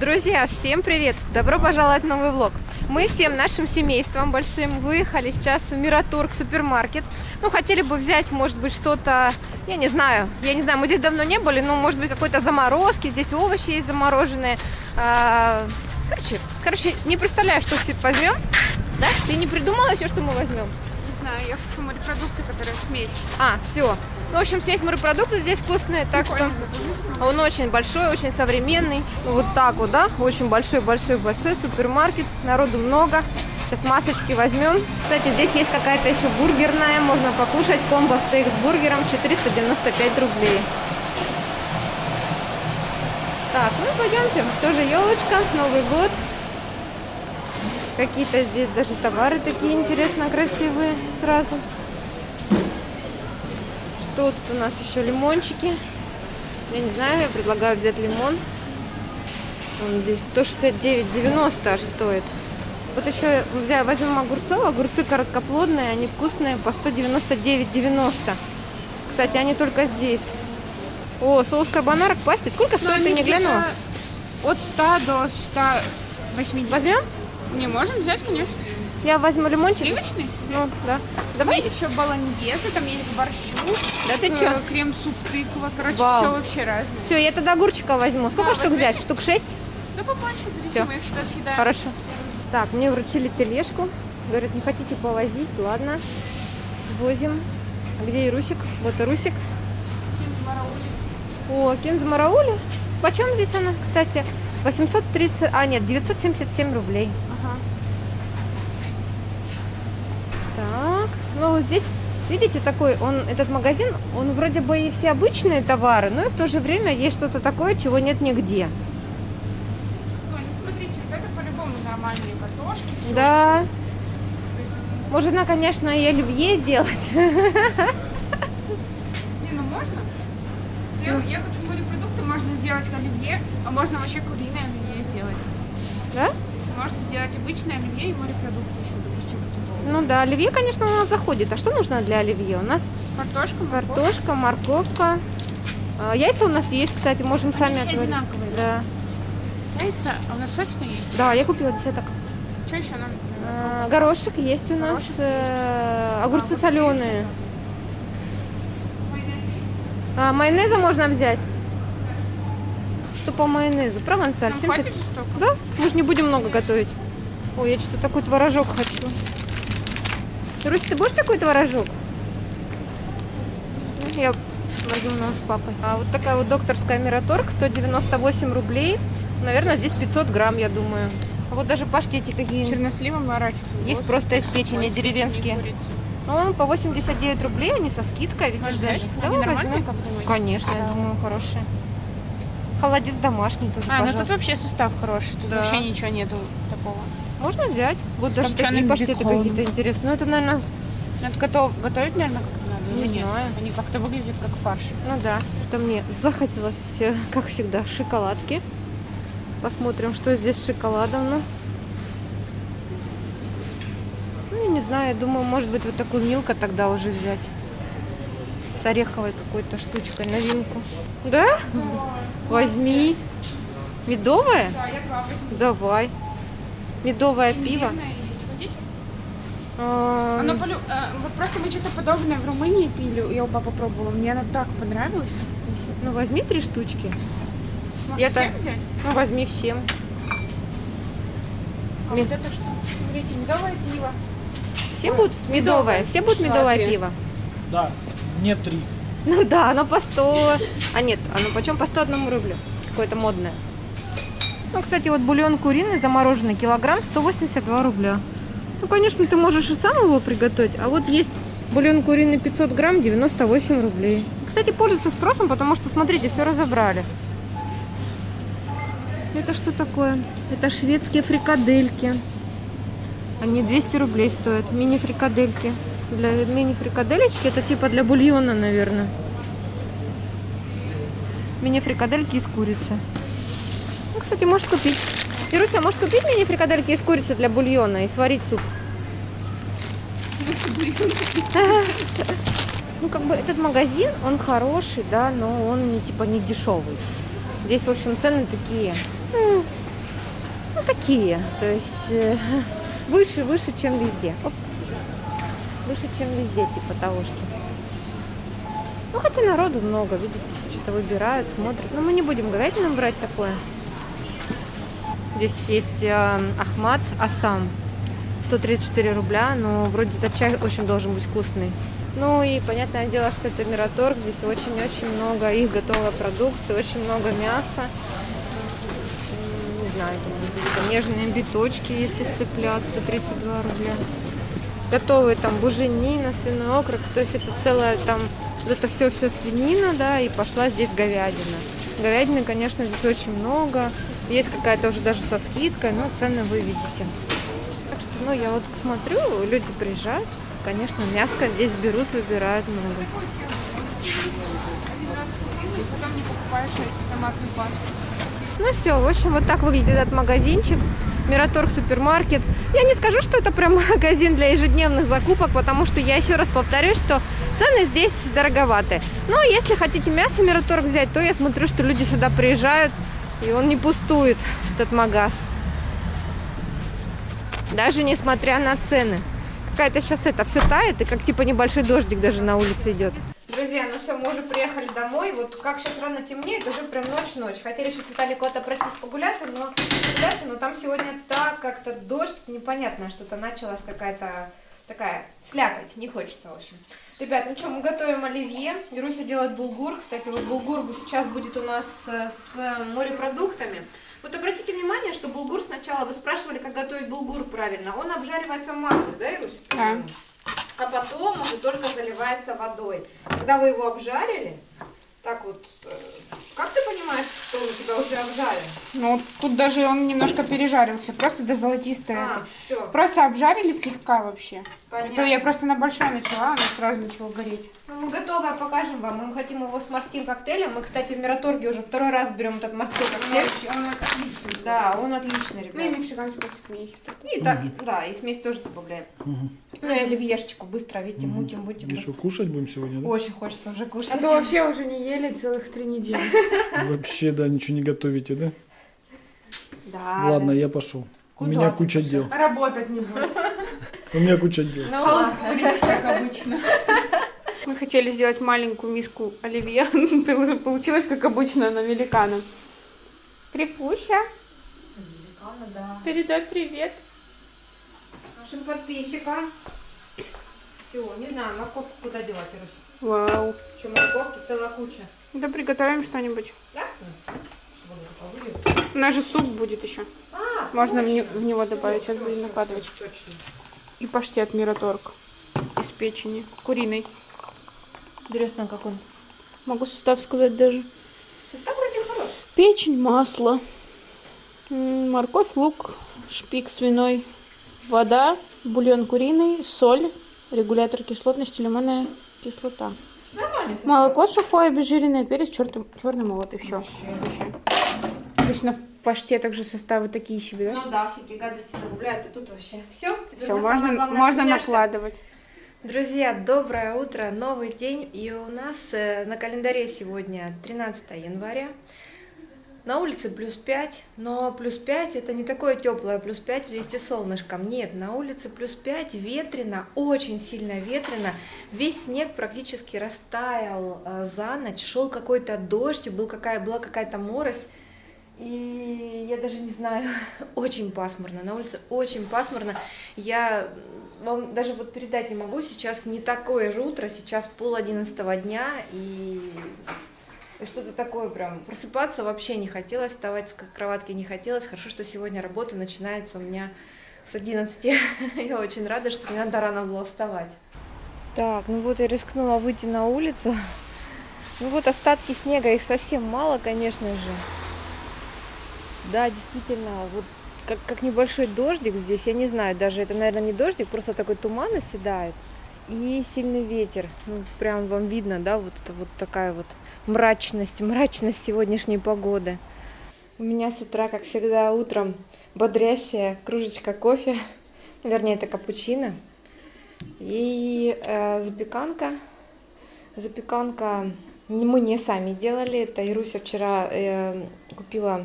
Друзья, всем привет! Добро пожаловать в новый влог. Мы всем нашим семейством большим выехали сейчас в Мираторг супермаркет. Ну, хотели бы взять, может быть, что-то, я не знаю, я не знаю, мы здесь давно не были, но, может быть, какой-то заморозки, здесь овощи есть замороженные. А, короче, короче, не представляю, что все возьмем. Да? Ты не придумала еще, что мы возьмем? Не знаю, я хочу морепродукты, которые смесь. А, все. Ну, в общем, смесь морепродуктов здесь вкусные, так что он очень большой, очень современный. Ну, вот так вот, да? Очень большой-большой-большой супермаркет. Народу много. Сейчас масочки возьмем. Кстати, здесь есть какая-то еще бургерная. Можно покушать комбо стейк с бургером 495 рублей. Так, ну пойдемте. Тоже елочка, Новый год. Какие-то здесь даже товары такие интересно красивые сразу. Что тут у нас еще? Лимончики. Я не знаю, я предлагаю взять лимон. Он здесь 169,90 аж стоит. Вот еще взял, возьмем огурцов. Огурцы короткоплодные, они вкусные по 199,90. Кстати, они только здесь. О, соус карбонара к пасте. Сколько Ну, стоит, ты не глянула? От 100 до 180. Возьмем? Не, можем взять, конечно. Я возьму лимончик. Сливочный? Ну, да. Давай. Есть еще баланьеза, там есть борщу. Да ты э, чё? Крем-суп тыква. Короче, Вау. все вообще разное. Все, я тогда огурчика возьму. Сколько Да, штук возьмите. взять? Штук 6? Да побольше берите, мы их всегда съедаем. Хорошо. Так, мне вручили тележку. Говорят, не хотите повозить? Ладно. Возим. А Где Ирусик? Вот Ирусик. О, Кинзмараули. Почем здесь она, кстати? 830, а нет, 977 рублей. Ага. Так, ну вот здесь, видите, такой, он, этот магазин, он вроде бы и все обычные товары, но и в то же время есть что-то такое, чего нет нигде. Ну, не смотрите, вот это по-любому нормальные картошки. всё. Да. Можно, конечно, и оливье сделать. Не, ну можно. Я, я хочу морепродукты, можно сделать оливье, а можно вообще куриное оливье сделать. Да? Можно сделать обычное оливье и морепродукты еще. Ну да, оливье, конечно, у нас заходит. А что нужно для оливье? У нас Картошка, морковь. картошка, морковка. А, Яйца у нас есть, кстати, можем Они сами все отварить. одинаковые, Да. Яйца, а у нас сочные есть. Да, я купила десяток. Что еще нам? А, Горошек есть у нас. Горошек э, Огурцы огурцы соленые. Майонез есть? А, майонеза можно взять. Что по майонезу? Провансаль. 70. хватит же столько? Да? Мы же не будем много готовить. Ой, я что-то такой творожок хочу. Русь, ты будешь такой творожок? Ну, Я возьму нам с папой. А вот такая вот докторская Мираторг, 198 рублей. Наверное, здесь 500 грамм, я думаю. А вот даже паштети какие. С черносливом и арахисом. Есть просто из печени деревенские. курицы. Ну, по 89 рублей, они со скидкой, видишь, Можно даже. Давай Они нормальные, как думаете? Конечно, я думаю, хорошие. Холодец домашний тоже, А, ну пожалуйста. тут вообще состав хороший. Тут Да. вообще ничего нету такого. Можно взять. Вот даже такие паштеты какие-то интересные. Ну, это, наверное, Это готов, готовить, наверное, как-то надо Не или нет? знаю. Они как-то выглядят как фарш. ну да. Это мне захотелось, э, как всегда, шоколадки. Посмотрим, что здесь с шоколадом. Ну, ну я не знаю, я думаю, может быть, вот такую милка тогда уже взять. С ореховой какой-то штучкой, новинку. Да? Возьми. Медовое? Да, я два возьму. Давай. Медовое пиво. А, Оно полю... э, вот просто мы что-то подобное в Румынии пили, я у папы пробовала. Мне оно так понравилось по вкусу. Ну, возьми три штучки. Может, Я-то- всем взять? Ну, возьми всем. А Ми- вот это что? Смотрите, медовое пиво. Все будут медовое? Все будут медовое Латвия. пиво? Да, мне три. Ну да, оно по 100. А нет, оно почем по 101 рублю? Какое-то модное. Ну, кстати, вот бульон куриный замороженный килограмм 182 рубля. Ну, конечно, ты можешь и сам его приготовить. А вот есть бульон куриный 500 грамм 98 рублей. Кстати, пользуется спросом, потому что, смотрите, все разобрали. Это что такое? Это шведские фрикадельки. Они 200 рублей стоят. Мини-фрикадельки. Для мини-фрикадельки это типа для бульона, наверное. Мини-фрикадельки из курицы. Ну, кстати, можешь купить. Ируся, можешь купить мини-фрикадельки из курицы для бульона и сварить суп? Ну, как бы этот магазин, он хороший, да, но он не типа не дешевый. Здесь, в общем, цены такие ну, такие, то есть э, выше, выше, чем везде. Оп. Выше, чем везде, типа того, что. Ну, хотя народу много, видите, что-то выбирают, смотрят. Но мы не будем говядину брать такое. Здесь есть э, Ахмат Асам. 134 рубля, но вроде этот чай очень должен быть вкусный. Ну и понятное дело, что это Мираторг. Здесь очень-очень много их готовой продукции, очень много мяса. М, Не знаю, там нежные биточки есть из цыплят за 32 рубля. Готовые там буженина, свиной окорок. То есть это целая там, это все-все свинина, да, и пошла здесь говядина. Говядины, конечно, здесь очень много. Есть какая-то уже даже со скидкой, но цены вы видите. Так что, ну, я вот смотрю, люди приезжают, конечно, мяско здесь берут, выбирают много. Ну все, в общем, вот так выглядит этот магазинчик. Мираторг супермаркет. Я не скажу, что это прям магазин для ежедневных закупок, потому что я еще раз повторюсь, что цены здесь дороговаты. Но если хотите мясо Мираторг взять, то я смотрю, что люди сюда приезжают, и он не пустует, этот магаз. Даже несмотря на цены. Какая-то сейчас это все тает, и как типа небольшой дождик даже на улице идет. Друзья, ну все, мы уже приехали домой. Вот как сейчас рано темнеет, уже прям ночь-ночь. Хотели еще с Виталий куда-то пройтись погуляться, но, погуляться, но там сегодня так как-то дождь, непонятное что-то началась какая-то такая слякоть, не хочется, в общем. Ребят, ну что, мы готовим оливье. Ируся делает булгур. Кстати, вот булгур сейчас будет у нас э, с морепродуктами. Вот обратите внимание, что булгур сначала, вы спрашивали, как готовить булгур правильно. Он обжаривается в масле, да, Ирусь? Да. А потом уже только заливается водой. Когда вы его обжарили, так вот, э, как ты понимаешь, что он у тебя уже обжарен? Ну, тут даже он немножко пережарился, просто до золотистой А, все, Просто обжарили слегка вообще. понятно. Это я просто на большой начала, оно сразу начало гореть. Ну, мы готовы, покажем вам. Мы хотим его с морским коктейлем. Мы, кстати, в Мираторге уже второй раз берем этот морской коктейль. Он отличный. Да, он отличный, Ну и мексиканскую смесь. И так, да, и смесь тоже добавляем. Ну и оливьешечку быстро, видите, мутим, мутим. И что, кушать будем сегодня, да? Очень хочется уже кушать. А то вообще уже не ели целых три недели. Вообще, да, ничего не готовите, да? Да, Ладно, да. я пошел. У Куда меня ты куча всё? дел. Работать не будешь. У меня куча дел. Ну ладно. Халтурить, как обычно. Мы хотели сделать маленькую миску оливье. Получилось, как обычно, на великана. Крикуся, передай привет. Нашим подписчикам. Все, не знаю, морковку куда девать, Ирусь. Вау. Еще морковки целая куча. Да приготовим что-нибудь. Да? У нас же суп будет еще. А, Можно в, точно. не- в него добавить. Сейчас будем накладывать. Точно. И паштет Мираторг из печени. Куриной. Интересно, как он. Могу состав сказать даже. Состав вроде хороший. Печень, масло, морковь, лук, шпик свиной, вода, бульон куриный, соль, регулятор кислотности, лимонная кислота. Нормально. Молоко сухое, обезжиренное, перец, черный, черный молот и все. Обычно в паштетах же составы такие себе, да? Ну да, всякие гадости добавляют, и тут вообще все. Все, можно, можно накладывать. Друзья, доброе утро, новый день, и у нас э, на календаре сегодня 13 января. На улице плюс 5, но плюс 5 это не такое теплое, плюс 5 вместе с солнышком. Нет, на улице плюс 5, ветрено, очень сильно ветрено. Весь снег практически растаял э, за ночь, шел какой-то дождь, был какая, была какая-то морось. И я даже не знаю, очень пасмурно, на улице очень пасмурно. Я вам даже вот передать не могу, сейчас не такое же утро, сейчас пол одиннадцатого дня, и и что-то такое прям. Просыпаться вообще не хотелось, вставать с кроватки не хотелось. Хорошо, что сегодня работа начинается у меня с 11. Я очень рада, что не надо рано было вставать. Так, ну вот я рискнула выйти на улицу. Ну вот остатки снега, их совсем мало, конечно же. Да, действительно, вот как, как небольшой дождик здесь, я не знаю, даже это, наверное, не дождик, просто такой туман оседает и сильный ветер. Ну, прям вам видно, да, вот это вот такая вот мрачность, мрачность сегодняшней погоды. У меня с утра, как всегда, утром бодрящая кружечка кофе, вернее, это капучино, и э, запеканка. Запеканка мы не сами делали, это Ируся вчера э, купила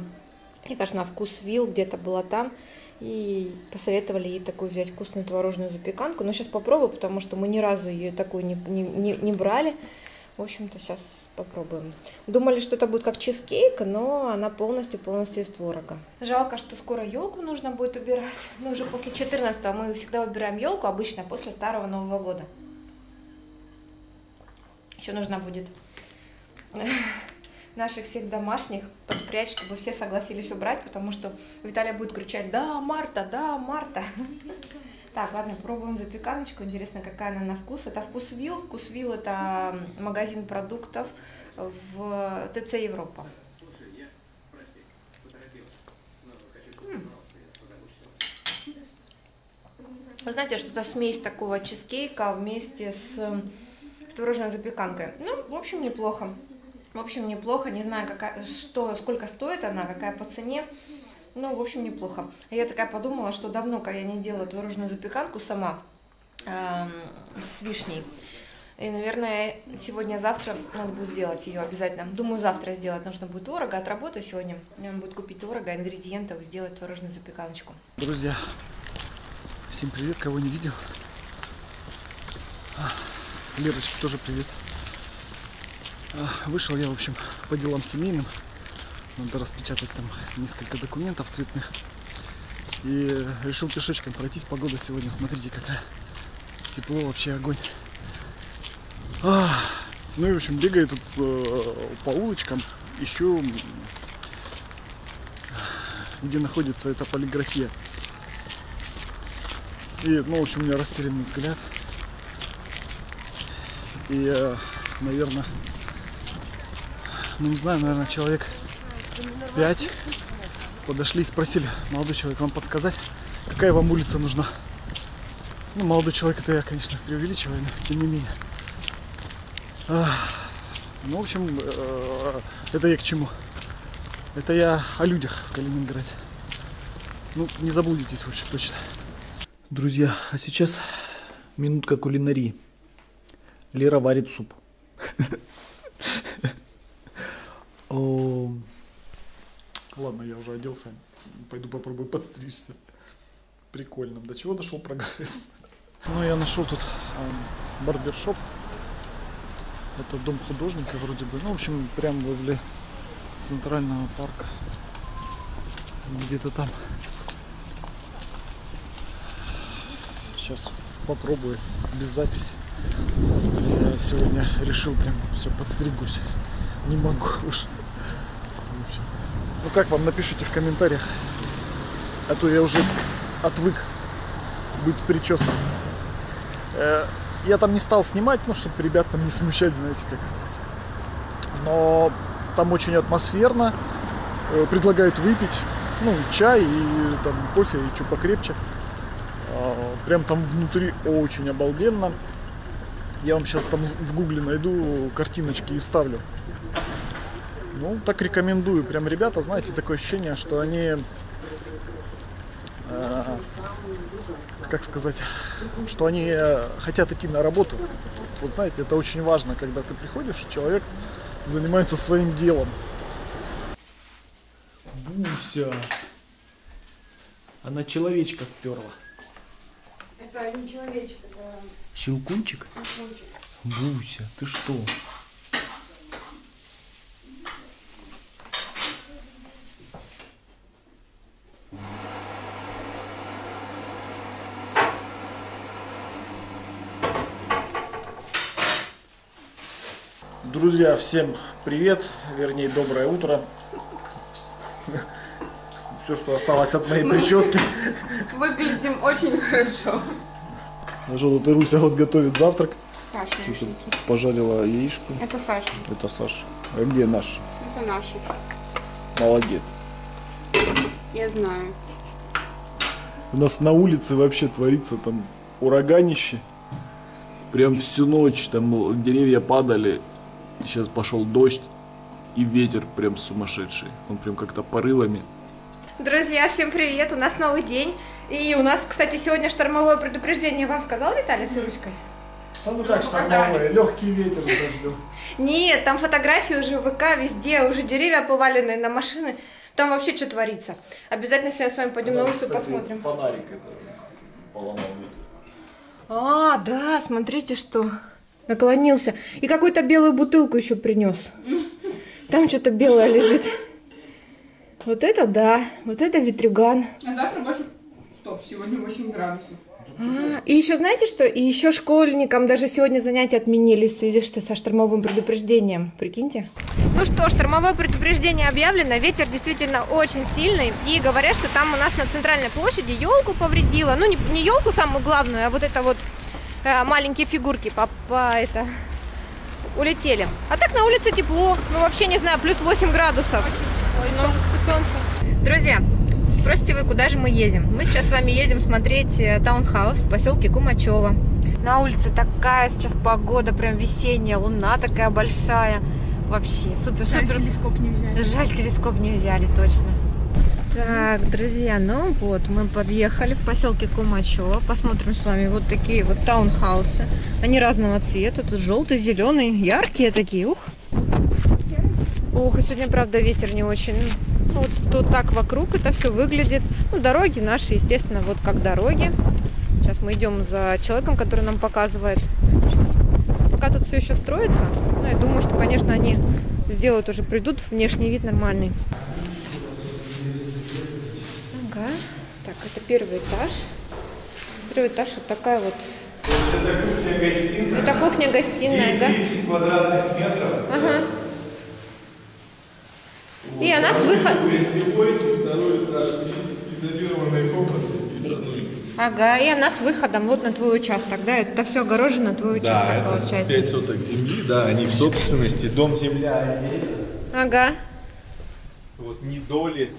Мне кажется, на вкус вил где-то была там. И посоветовали ей такую взять вкусную творожную запеканку. Но сейчас попробую, потому что мы ни разу ее такую не, не, не, не брали. В общем-то, сейчас попробуем. Думали, что это будет как чизкейк, но она полностью-полностью из творога. Жалко, что скоро елку нужно будет убирать. Но уже после 14 мы всегда убираем елку, обычно после Старого Нового года. Еще нужно будет наших всех домашних подпрячь, чтобы все согласились убрать, потому что Виталия будет кричать «Да, Марта, да, Марта!» Так, ладно, пробуем запеканочку. Интересно, какая она на вкус. Это вкус Вил. Вкус Вил – это магазин продуктов в ТЦ Европа. Вы знаете, что-то смесь такого чизкейка вместе с, с творожной запеканкой. Ну, в общем, неплохо. В общем, неплохо. Не знаю, какая, что, сколько стоит она, какая по цене. Ну, в общем, неплохо. Я такая подумала, что давно, когда я не делала творожную запеканку сама э, с вишней. И, наверное, сегодня-завтра надо будет сделать ее обязательно. Думаю, завтра сделать нужно будет творога. Отработаю сегодня. Надо будет купить творога, ингредиентов сделать творожную запеканочку. Друзья, всем привет, кого не видел. А, Лерочке тоже привет. А, Вышел я, в общем, по делам семейным. Надо распечатать там несколько документов цветных. И решил пешочком пройтись. Погода сегодня, смотрите, какая. Тепло, вообще огонь. А, ну и, в общем, бегаю тут э, по улочкам, ищу, где находится эта полиграфия. И, ну, в общем, у меня растерянный взгляд. И, э, наверное, ну не знаю, наверное, человек пять подошли и спросили, молодой человек, вам подсказать, какая вам улица нужна? Ну, молодой человек, это я, конечно, преувеличиваю, но тем не менее. Ну, в общем, э, это я к чему? Это я о людях в Калининграде. Ну, не заблудитесь, в общем, точно. Друзья, а сейчас минутка кулинарии. Лера варит суп. О, Ладно, я уже оделся. Пойду попробую подстричься. Прикольно. До чего дошел прогресс? Ну, я нашел тут эм, барбершоп. Это дом художника вроде бы. Ну, в общем, прямо возле центрального парка. Где-то там. Сейчас попробую без записи. Я сегодня решил прям все подстригусь. Не могу уже. Ну как вам, напишите в комментариях. А то я уже отвык быть с прической. Э, Я там не стал снимать, ну, чтобы ребят там не смущать, знаете как. Но там очень атмосферно. Э, Предлагают выпить, ну, чай и там кофе, и что покрепче. А, Прям там внутри очень обалденно. Я вам сейчас там в гугле найду картиночки и вставлю. Ну, так рекомендую. Прям ребята, знаете, такое ощущение, что они, э, как сказать, что они э, хотят идти на работу. Вот знаете, это очень важно, когда ты приходишь, человек занимается своим делом. Буся. Она человечка сперла. Это не человечек, это Щелкунчик? Буся, ты что? Друзья, всем привет, вернее доброе утро. Все, что осталось от моей прически. Выглядим очень хорошо. А что тут Ируся вот готовит завтрак. Саша. Что пожарила яичку. Это Саша. Это Саша. А где наш? Это наши. Молодец. Я знаю. У нас на улице вообще творится там ураганище. Прям всю ночь там деревья падали. Сейчас пошел дождь и ветер прям сумасшедший. Он прям как-то порывами. Друзья, всем привет! У нас новый день. И у нас, кстати, сегодня штормовое предупреждение. Вам сказал Виталий с ручкой? ну как штормовое? легкий ветер с дождем. Нет, там фотографии уже в ВК везде, уже деревья поваленные на машины. Там вообще что творится. Обязательно сегодня с вами пойдем на улицу посмотрим. Фонарик это поломал. А, да, смотрите, что наклонился. И какую-то белую бутылку еще принес. Там что-то белое лежит. Вот это да, вот это ветрюган. А завтра больше... Стоп, сегодня 8 градусов. А, и еще знаете что? И еще школьникам даже сегодня занятия отменили в связи что со штормовым предупреждением. Прикиньте. Ну что, штормовое предупреждение объявлено. Ветер действительно очень сильный. И говорят, что там у нас на центральной площади елку повредило. Ну, не, не елку самую главную, а вот это вот маленькие фигурки по, по это улетели. А так на улице тепло. Ну, вообще не знаю, плюс 8 градусов. Ну, солнце. Друзья, Спросите вы, куда же мы едем? Мы сейчас с вами едем смотреть э, таунхаус в поселке Кумачева. На улице такая сейчас погода, прям весенняя, луна такая большая. Вообще, супер-супер. телескоп не взяли. Жаль, телескоп не взяли, точно. Так, друзья, ну вот, мы подъехали в поселке Кумачева. Посмотрим с вами вот такие вот таунхаусы. Они разного цвета. Тут желтый, зеленый, яркие такие. Ух. Ох, и сегодня, правда, ветер не очень. Вот, вот так вокруг это все выглядит. Ну, дороги наши, естественно, вот как дороги. Сейчас мы идем за человеком, который нам показывает. Пока тут все еще строится, ну, я думаю, что, конечно, они сделают уже, придут, внешний вид нормальный. Ага. Так, это первый этаж. Первый этаж вот такая вот. Это кухня-гостиная. Это кухня-гостиная, да? 30 квадратных метров. Ага. И она с выходом. Гостевой, второй этаж, изолированные комнаты и санузел. Ага, и она с выходом вот на твой участок, да? Это все огорожено твой участок, Да, это получается. 5 соток земли, да, они в собственности. Дом, земля, имеет. Ага. Вот ни доли,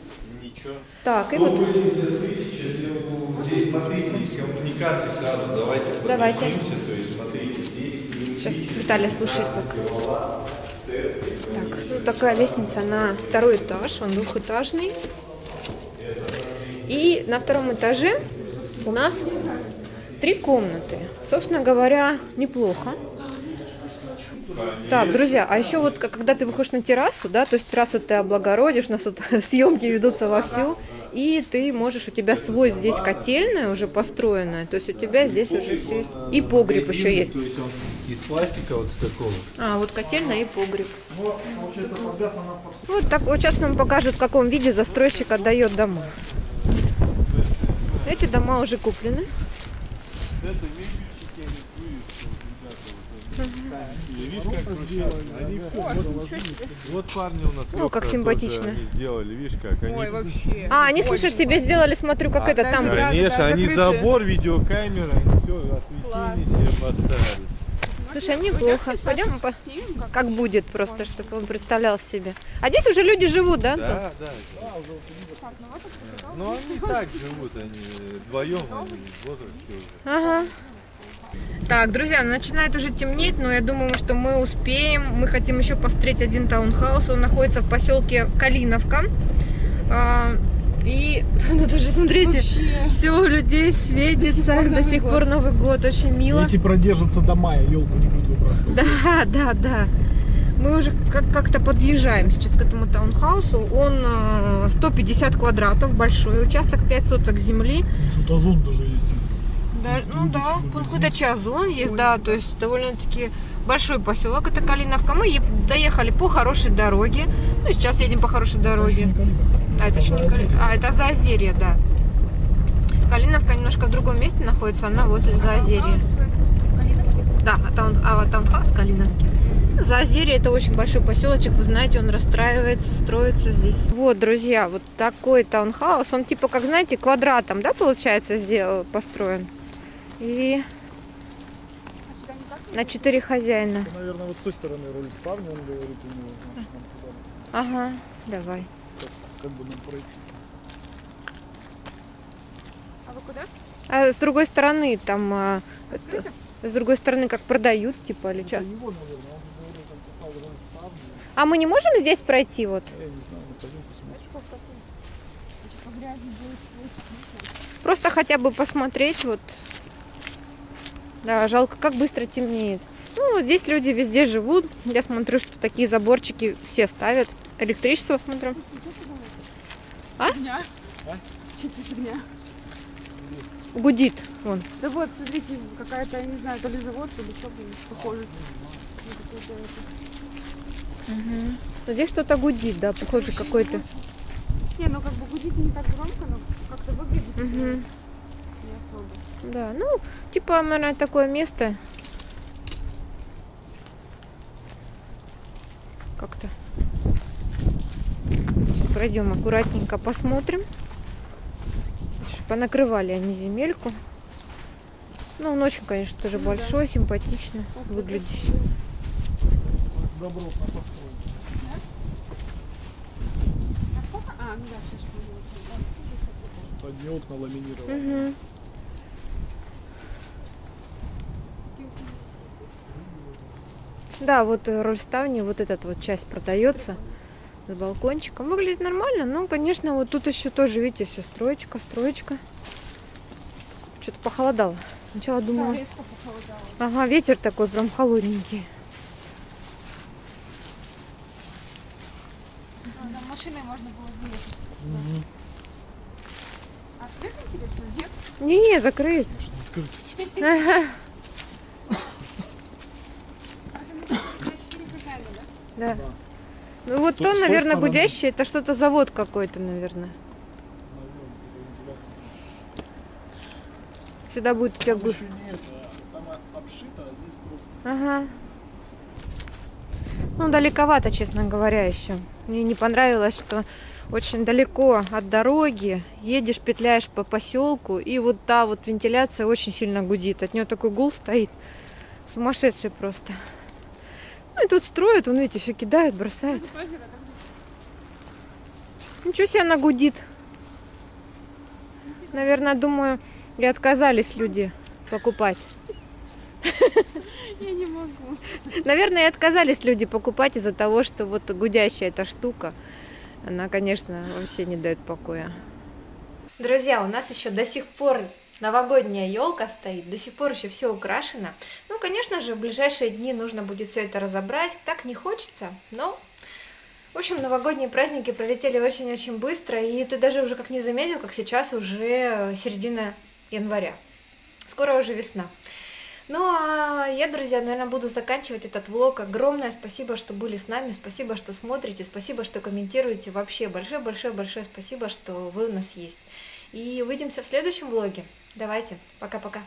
ничего. Так, и До вот 80 тысяч, если вы здесь смотрите, из коммуникаций сразу давайте Давайте. подвесимся. То есть смотрите, здесь сейчас Виталия слушает пока. Так, ну такая лестница на второй этаж, он двухэтажный. И на втором этаже у нас три комнаты. Собственно говоря, неплохо. Так, друзья, а еще вот когда ты выходишь на террасу, да, то есть террасу ты облагородишь, у нас тут съемки ведутся вовсю, и ты можешь, у тебя свой здесь котельная уже построенная, то есть у тебя здесь уже все есть. И погреб еще есть. То есть он из пластика вот такого. А, вот котельная и погреб. Ну. Вот так вот сейчас нам покажут, в каком виде застройщик отдает дома. Эти дома уже куплены. Видишь, как крутятся? Они Вот парни у нас. Ну, как симпатично. Они сделали, видишь, как они. Ой, вообще. А, они, слышишь, себе сделали, смотрю, как А, это там. Конечно, да, они забор, видеокамера, они все, освещение себе поставили. Слушай, неплохо. Пойдем по- Снимем как? как будет просто, чтобы он представлял себе. А здесь уже люди живут, да? Антон? Да, да. Ну они так живут, они вдвоем, они в возрасте уже. Ага. Так, друзья, ну, начинает уже темнеть, но я думаю, что мы успеем. Мы хотим еще посмотреть один таунхаус. Он находится в поселке Калиновка. А, и ну, тут уже, смотрите, Вообще. все у людей светится. пор До сих год. пор Новый год. Очень мило. Эти продержатся до мая, елку не будут выбрасывать. Да, да, да. Мы уже как- как-то подъезжаем сейчас к этому таунхаусу. Он э, 150 квадратов, большой участок, 5 соток земли. Тут озон даже есть. Да, ну да, какой-то час зон есть, да, то есть довольно-таки большой поселок, это Калиновка. Мы доехали по хорошей дороге, ну сейчас едем по хорошей дороге. А это еще не Кали- А, это Заозерье, да. Калиновка немножко в другом месте находится, она возле Заозерья. В Калиновке? Да, а, таун, а вот таунхаус в Калиновке. Ну, Заозерье это очень большой поселочек, вы знаете, он расстраивается, строится здесь. Вот, друзья, вот такой таунхаус, он типа, как знаете, квадратом, да, получается, сделал, построен. И на четыре хозяина. Наверное, вот с той стороны роль ставни, он говорит, у него. значит, нам туда, Ага, давай. Как бы нам пройти. А вы куда? А с другой стороны, там, а, это- с другой стороны, как продают, типа, или что? Его, наверное, он же говорил, там писал роль ставни. А мы не можем здесь пройти, вот? Я не знаю, ну пойдем посмотрим. Просто хотя бы посмотреть, вот. Да, жалко, как быстро темнеет. Ну, вот здесь люди везде живут. Я смотрю, что такие заборчики все ставят. Электричество смотрю. А? Фигня. А? Что-то фигня. Гудит. Вон. Да вот, смотрите, какая-то, я не знаю, то ли завод, то ли что, похоже. это. Здесь что-то гудит, да, похоже какой-то. Не, ну как бы гудит не так громко, но как-то выглядит Мгм. Да, ну, типа, наверное, такое место. Как-то. Сейчас пройдем аккуратненько, посмотрим. Понакрывали они земельку. Ну, он очень, конечно, тоже Ну да. большой, симпатично выглядящий. Добро. А? А, ну да, сейчас поняла. Одни окна ламинированы. Мгм. Да, вот э, роль ставни, вот эта вот часть продается с балкончиком. Выглядит нормально, но, конечно, вот тут еще тоже, видите, все строечка, строечка. Что-то похолодало. Сначала Да, думала, похолодало. ага, ветер такой прям холодненький. Да, машиной можно было выехать. А открыт, интересно, нет? Не-не, закрыт. Конечно, открыто теперь. Ага, А это мы для четыре хозяина, да? да. Ну вот то, наверное, стороны. гудящее, это что-то завод какой-то, наверное. Всегда будет у тебя Там гу- еще нет, там о- обшито, а здесь просто. Ага. Ну, далековато, честно говоря, еще. Мне не понравилось, что очень далеко от дороги, едешь, петляешь по поселку, и вот та вот вентиляция очень сильно гудит. От нее такой гул стоит. Сумасшедший просто. Ну и тут строят, вон, видите, все кидают, бросают. Тут озеро, так Ничего себе она гудит. Наверное, думаю, и отказались люди покупать. Я не могу. Наверное, и отказались люди покупать из-за того, что вот гудящая эта штука, она, конечно, вообще не дает покоя. Друзья, у нас еще до сих пор новогодняя елка стоит, до сих пор еще все украшено. Ну, конечно же, в ближайшие дни нужно будет все это разобрать. Так не хочется, но в общем, новогодние праздники пролетели очень-очень быстро, и ты даже уже как не заметил, как сейчас уже середина января. Скоро уже весна. Ну а я, друзья, наверное, буду заканчивать этот влог. Огромное спасибо, что были с нами, спасибо, что смотрите, спасибо, что комментируете. Вообще большое-большое-большое спасибо, что вы у нас есть. И увидимся в следующем влоге. Давайте, пока-пока.